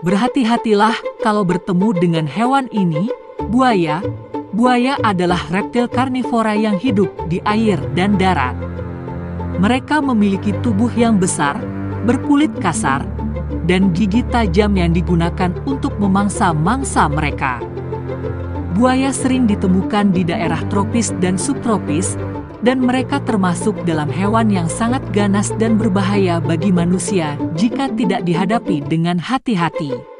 Berhati-hatilah kalau bertemu dengan hewan ini, buaya. Buaya adalah reptil karnivora yang hidup di air dan darat. Mereka memiliki tubuh yang besar, berkulit kasar, dan gigi tajam yang digunakan untuk memangsa mangsa mereka. Buaya sering ditemukan di daerah tropis dan subtropis, dan mereka termasuk dalam hewan yang sangat ganas dan berbahaya bagi manusia jika tidak dihadapi dengan hati-hati.